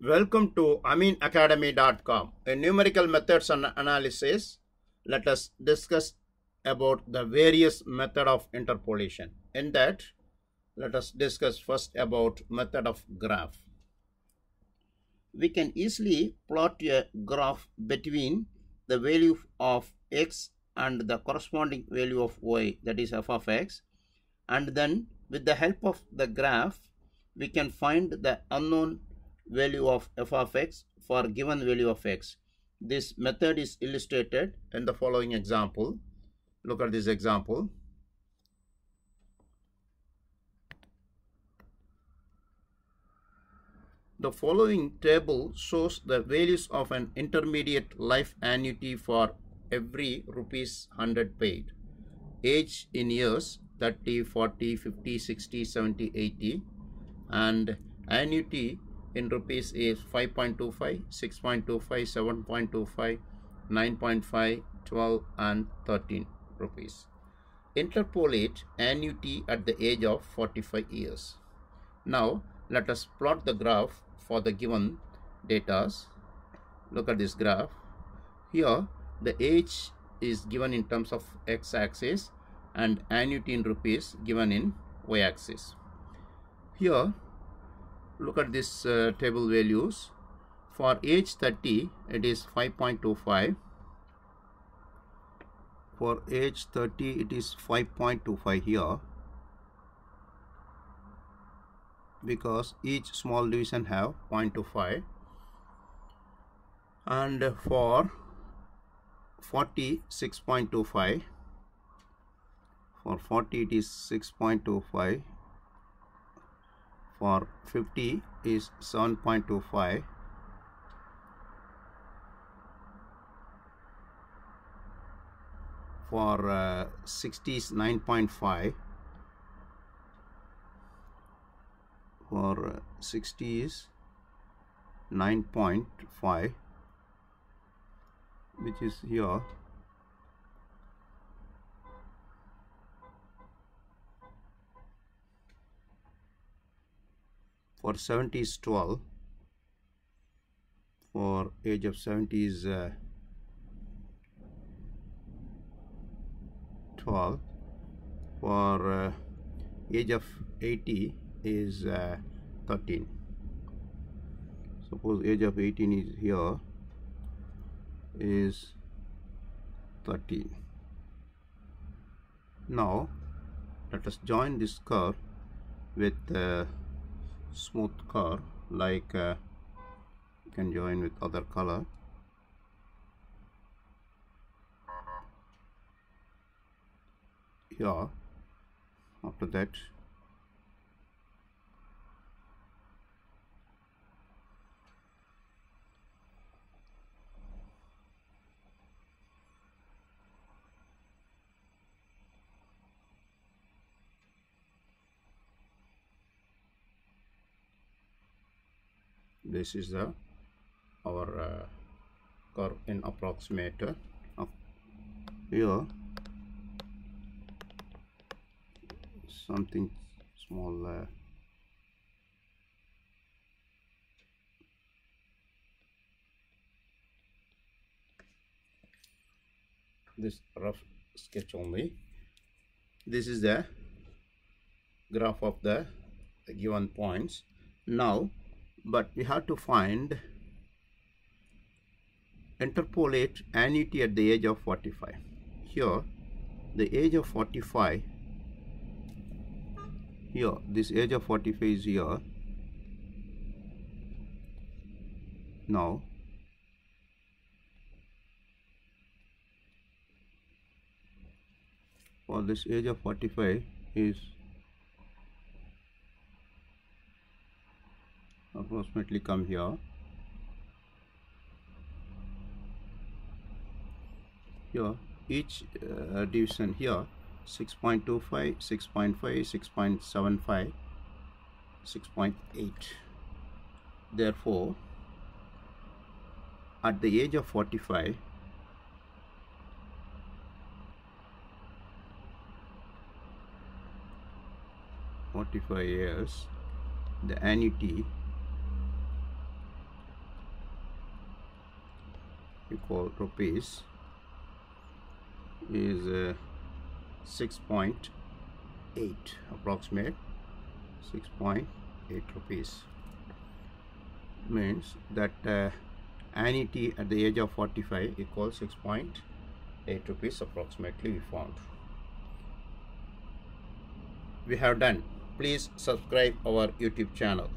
Welcome to ameenacademy.com. In numerical methods and analysis, let us discuss about the various method of interpolation. In that, let us discuss first about method of graph. We can easily plot a graph between the value of x and the corresponding value of y that is f of x and then with the help of the graph we can find the unknown value of f of x for given value of x. This method is illustrated in the following example. Look at this example. The following table shows the values of an intermediate life annuity for every rupees 100 paid. Age in years 30, 40, 50, 60, 70, 80 and annuity in rupees is 5.25, 6.25, 7.25, 9.5, 12 and 13 rupees. Interpolate annuity at the age of 45 years. Now let us plot the graph for the given datas. Look at this graph. Here the age is given in terms of x-axis and annuity in rupees given in y-axis. Here look at this uh, table values. For age 30 it is 5.25. For age 30 it is 5.25 here because each small division have 0.25 and for 40 6.25 for 40 it is 6.25 for 50 is 7.25 for uh, 60 is 9.5 for uh, 60 is 9.5 which is here for 70 is 12 for age of 70 is uh, 12 for uh, age of 80 is uh, 13 suppose age of 18 is here is 13 now let us join this curve with uh, smooth curve like uh, you can join with other color. Here after that this is the our uh, curve in approximator of here. Something small uh, this rough sketch only. This is the graph of the given points. Now but we have to find interpolate annuity at the age of 45 here the age of 45 here this age of 45 is here. Now for this age of 45 is approximately come here. Here each uh, division here 6.25 6.5 6.75 6.8 therefore at the age of 45 45 years the annuity equal rupees is uh, 6.8 approximate 6.8 rupees. Means that uh, annuity at the age of 45 equals 6.8 rupees approximately we found. We have done. Please subscribe our youtube channel